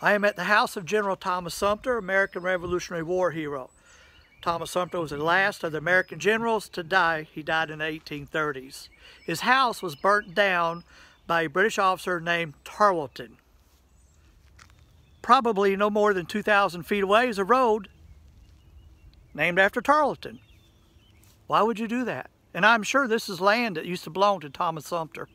I am at the house of General Thomas Sumter, American Revolutionary War hero. Thomas Sumter was the last of the American generals to die. He died in the 1830s. His house was burnt down by a British officer named Tarleton. Probably no more than 2,000 feet away is a road named after Tarleton. Why would you do that? And I'm sure this is land that used to belong to Thomas Sumter.